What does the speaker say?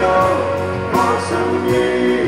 know for some years.